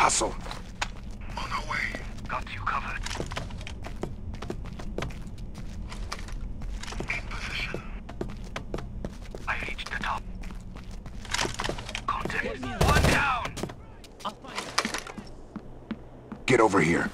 Hustle. On our way. Got you covered. In position. I reached the top. Contact. One down! Get over here.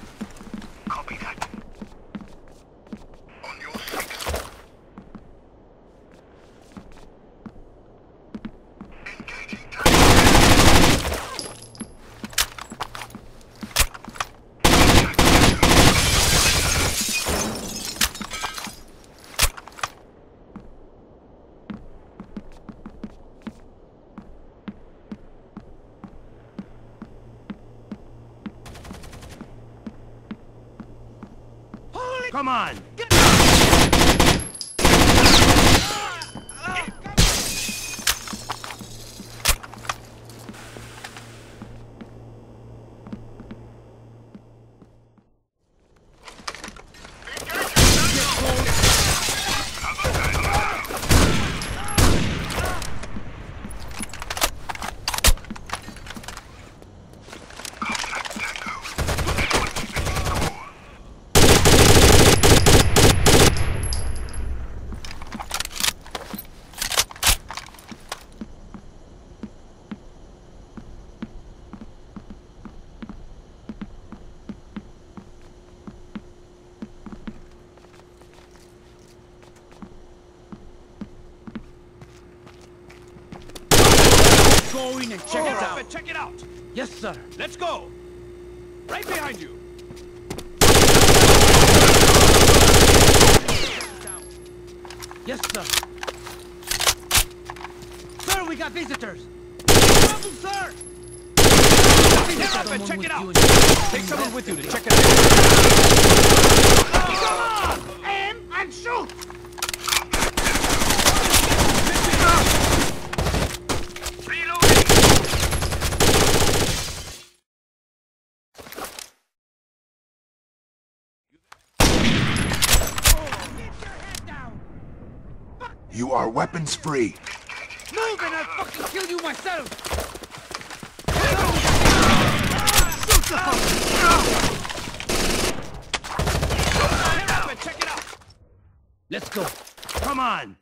Come on! Go in and check it out! Check it out. Yes, sir. Let's go. Right behind you. Yes, sir. Sir, we got visitors! Problem, sir! Get up and check it out. Take someone with you to check it out. Aim and shoot! Reloading! You are weapons free. Move and I'll fucking kill you myself! Check it out. Let's go. Come on!